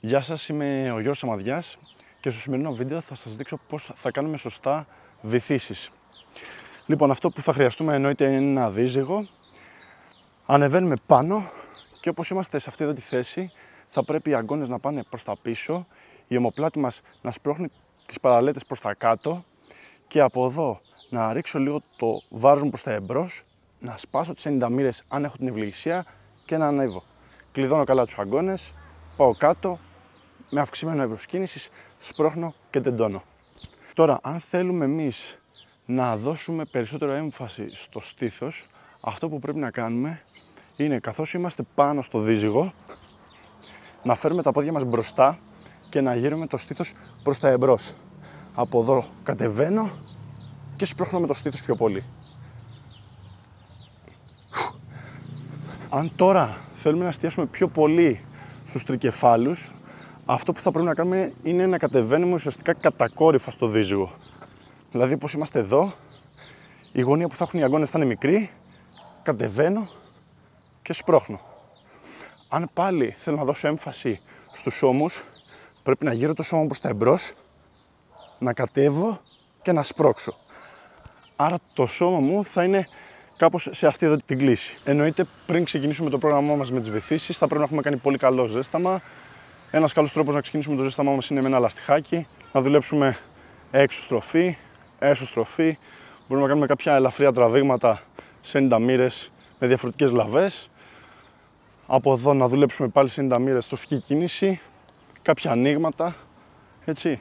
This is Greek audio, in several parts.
Γεια σας, είμαι ο Γιώργος Σαμαδιάς και στο σημερινό βίντεο θα σας δείξω πώς θα κάνουμε σωστά βυθίσεις. Λοιπόν, αυτό που θα χρειαστούμε εννοείται είναι ένα δίζυγο. Ανεβαίνουμε πάνω και όπως είμαστε σε αυτή εδώ τη θέση θα πρέπει οι αγκώνες να πάνε προς τα πίσω, η ομοπλάτη μας να σπρώχνει τις παραλέτες προς τα κάτω και από εδώ να ρίξω λίγο το βάρος μου προς τα εμπρός, να σπάσω τις 90 μοίρες αν έχω την ευληγησία και να ανέβω. Κλειδώνω καλά τους αγκώνες, πάω κάτω, με αυξημένο εύρος κίνησης, σπρώχνω και τεντώνω. Τώρα, αν θέλουμε εμείς να δώσουμε περισσότερο έμφαση στο στήθος, αυτό που πρέπει να κάνουμε είναι καθώς είμαστε πάνω στο δίζυγο, να φέρουμε τα πόδια μας μπροστά και να γύρουμε το στήθος προς τα εμπρός. Από εδώ κατεβαίνω και σπρώχνω με το στήθος πιο πολύ. Αν τώρα θέλουμε να εστιάσουμε πιο πολύ στους τρικεφάλους, αυτό που θα πρέπει να κάνουμε είναι να κατεβαίνουμε ουσιαστικά κατακόρυφα στο δίζυγο. Δηλαδή, όπως είμαστε εδώ, η γωνία που θα έχουν οι αγκώνες θα είναι μικρή, κατεβαίνω και σπρώχνω. Αν πάλι θέλω να δώσω έμφαση στους ώμους, πρέπει να γύρω το σώμα προς τα εμπρός, να κατέβω και να σπρώξω. Άρα το σώμα μου θα είναι κάπως σε αυτή εδώ την κλίση. Εννοείται πριν ξεκινήσουμε το πρόγραμμά μας με τις βυθίσεις θα πρέπει να έχουμε κάνει πολύ καλό ζέσταμα. Ένας καλός τρόπος να ξεκινήσουμε το ζέσταμά μας είναι με ένα λαστιχάκι, να δουλέψουμε έξω στροφή, έσω στροφή. Μπορούμε να κάνουμε κάποια ελαφριά τραβήγματα σε 90 μοίρες με διαφορετικές λαβές. Από εδώ να δουλέψουμε πάλι σε 90 μοίρες στροφική κίνηση, κάποια ανοίγματα, έτσι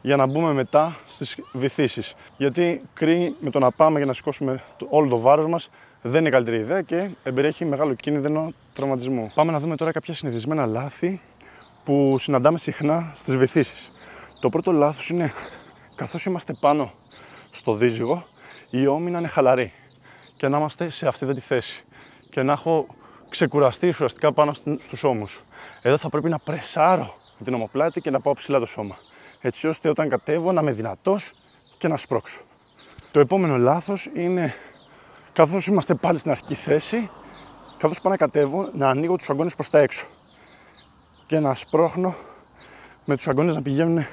για να μπούμε μετά στις βυθίσεις. Γιατί κρύει με το να πάμε για να σηκώσουμε όλο το βάρος μας δεν είναι καλύτερη ιδέα και εμπεριέχει μεγάλο κίνδυνο τραυματισμού. Πάμε να δούμε τώρα κάποια συνηθισμένα λάθη που συναντάμε συχνά στις βυθίσεις. Το πρώτο λάθος είναι καθώς είμαστε πάνω στο δίζυγο, οι ώμοι να είναι χαλαροί και να είμαστε σε αυτή εδώ τη θέση και να έχω ξεκουραστεί ουσιαστικά πάνω στους ώμους. Εδώ θα πρέπει να πρεσάρω με την ομοπλάτη και να πάω ψηλά το σώμα έτσι ώστε όταν κατέβω να είμαι δυνατός και να σπρώξω. Το επόμενο λάθος είναι καθώς είμαστε πάλι στην αρχική θέση, καθώς πάω να κατέβω να ανοίγω τους αγκώνες προς τα έξω και να σπρώχνω με τους αγκώνες να πηγαίνουν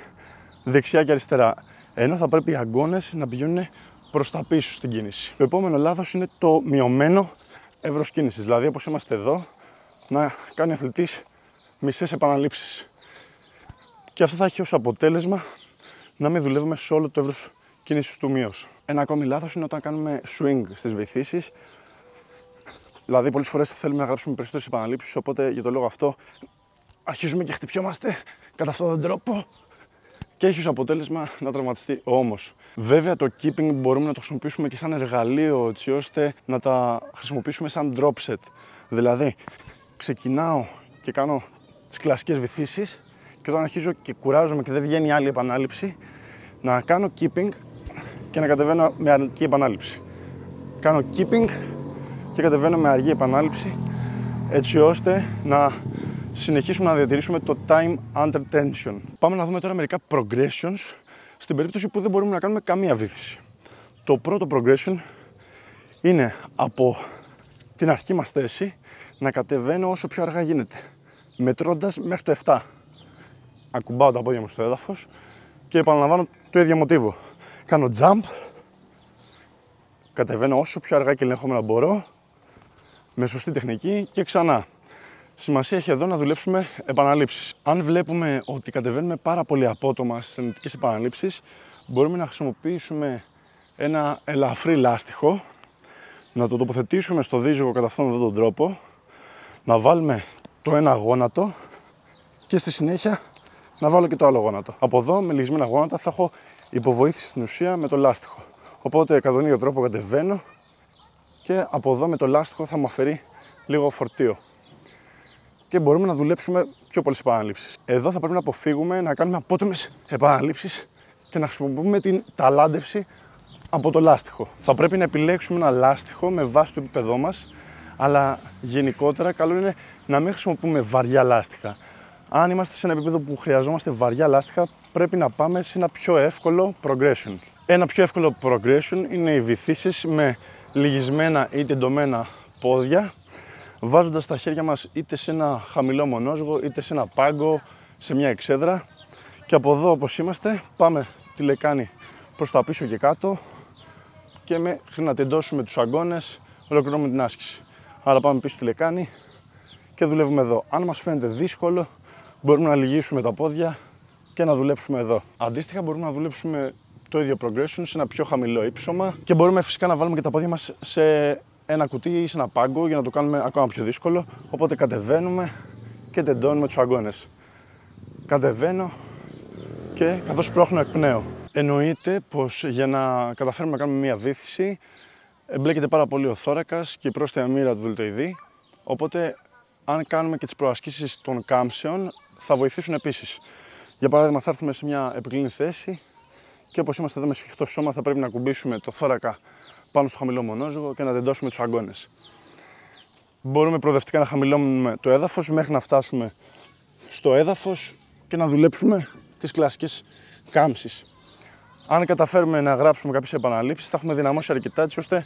δεξιά και αριστερά. Ενώ θα πρέπει οι αγκώνες να πηγαίνουν προς τα πίσω στην κίνηση. Το επόμενο λάθος είναι το μειωμένο εύρος κίνησης. Δηλαδή όπως είμαστε εδώ, να κάνει ο αθλητής μισές επαναλήψεις και αυτό θα έχει ως αποτέλεσμα να μην δουλεύουμε σε όλο το εύρος κίνησης του μείος. Ένα ακόμη λάθος είναι όταν κάνουμε swing στις βυθίσεις. Δηλαδή, πολλές φορές θέλουμε να γράψουμε περισσότερες επαναλήψεις, οπότε για το λόγο αυτό αρχίζουμε και χτυπιόμαστε κατά αυτόν τον τρόπο και έχει ως αποτέλεσμα να τραυματιστεί ο ώμος. Βέβαια το keeping μπορούμε να το χρησιμοποιήσουμε και σαν εργαλείο έτσι ώστε να τα χρησιμοποιήσουμε σαν drop set. Δηλαδή ξεκινάω και κάνω τις κλασικές βυθίσεις και όταν αρχίζω και κουράζομαι και δεν βγαίνει άλλη επανάληψη, να κάνω keeping και να κατεβαίνω με αργή επανάληψη. Κάνω keeping και κατεβαίνω με αργή επανάληψη έτσι ώστε να συνεχίσουμε να διατηρήσουμε το time under tension. Πάμε να δούμε τώρα μερικά progressions στην περίπτωση που δεν μπορούμε να κάνουμε καμία βήθηση. Το πρώτο progression είναι από την αρχή μας θέση να κατεβαίνω όσο πιο αργά γίνεται, μετρώντας μέχρι το 7 ακουμπάω τα πόδια μου στο έδαφος και επαναλαμβάνω το ίδιο μοτίβο. Κάνω jump, κατεβαίνω όσο πιο αργά και ελεγχόμενα μπορώ, με σωστή τεχνική και ξανά. Σημασία έχει εδώ να δουλέψουμε επαναλήψεις. Αν βλέπουμε ότι κατεβαίνουμε πάρα πολύ απότομα στις ενετικές επαναλήψεις, μπορούμε να χρησιμοποιήσουμε ένα ελαφρύ λάστιχο, να το τοποθετήσουμε στο δίζυγο κατά αυτόν τον τρόπο, να βάλουμε το ένα γόνατο και στη συνέχεια να βάλω και το άλλο γόνατο. Από εδώ με λυγισμένα γόνατα θα έχω υποβοήθηση στην ουσία με το λάστιχο. Οπότε κατά τον ίδιο τρόπο κατεβαίνω και από εδώ με το λάστιχο θα μου αφαιρεί λίγο φορτίο. Και μπορούμε να δουλέψουμε πιο πολλές επαναλήψεις. Εδώ θα πρέπει να αποφύγουμε να κάνουμε απότομες επαναλήψεις και να χρησιμοποιούμε την ταλάντευση από το λάστιχο. Θα πρέπει να επιλέξουμε ένα λάστιχο με βάση το επίπεδό μας, αλλά γενικότερα καλό είναι να μην χρησιμοποιούμε βαριά λάστιχα αν είμαστε σε ένα επίπεδο που χρειαζόμαστε βαριά λάστιχα, πρέπει να πάμε σε ένα πιο εύκολο progression. Ένα πιο εύκολο progression είναι οι βυθίσεις με λυγισμένα ή τεντωμένα πόδια. Βάζοντας τα χέρια μας είτε σε ένα χαμηλό μονόσγο, είτε σε ένα πάγκο, σε μια εξέδρα. Και από εδώ όπως είμαστε πάμε τη λεκάνη προς τα πίσω και κάτω και μέχρι να τεντώσουμε τους αγκώνες ολοκληρώνουμε την άσκηση. Άρα πάμε πίσω στη λεκάνη και δουλεύουμε εδώ. Αν μας φαίνεται δύσκολο μπορούμε να λυγίσουμε τα πόδια και να δουλέψουμε εδώ. Αντίστοιχα μπορούμε να δουλέψουμε το ίδιο progression σε ένα πιο χαμηλό ύψωμα και μπορούμε φυσικά να βάλουμε και τα πόδια μας σε ένα κουτί ή σε ένα πάγκο για να το κάνουμε ακόμα πιο δύσκολο. Οπότε κατεβαίνουμε και τεντώνουμε τους αγκώνες. Κατεβαίνω και καθώς πρόχνω εκπνέω. Εννοείται πως για να καταφέρουμε να κάνουμε μια βήθηση εμπλέκεται πάρα πολύ ο θώρακας και η πρόσθετη μοίρα του δηλητοειδή. Οπότε αν κάνουμε και τις προασκήσεις των κάμψεων θα βοηθήσουν επίσης. Για παράδειγμα θα έρθουμε σε μια επικλίνη θέση και όπως είμαστε εδώ με σφιχτό σώμα θα πρέπει να κουμπίσουμε το θώρακα πάνω στο χαμηλό μονόζυγο και να τεντώσουμε τους αγκώνες. Μπορούμε προοδευτικά να χαμηλώνουμε το έδαφος μέχρι να φτάσουμε στο έδαφος και να δουλέψουμε τις κλασικές κάμψεις. Αν καταφέρουμε να γράψουμε κάποιες επαναλήψεις θα έχουμε δυναμώσει αρκετά έτσι ώστε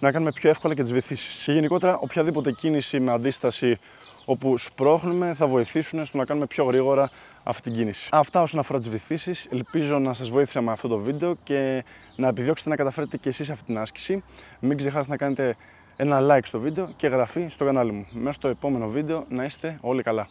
να κάνουμε πιο εύκολα και τις βυθίσεις. Και γενικότερα οποιαδήποτε κίνηση με αντίσταση όπου σπρώχνουμε θα βοηθήσουν στο να κάνουμε πιο γρήγορα αυτή την κίνηση. Αυτά όσον αφορά τις βυθίσεις. Ελπίζω να σας βοήθησα με αυτό το βίντεο και να επιδιώξετε να καταφέρετε και εσείς αυτή την άσκηση. Μην ξεχάσετε να κάνετε ένα like στο βίντεο και εγγραφή στο κανάλι μου. Μέχρι το επόμενο βίντεο να είστε όλοι καλά.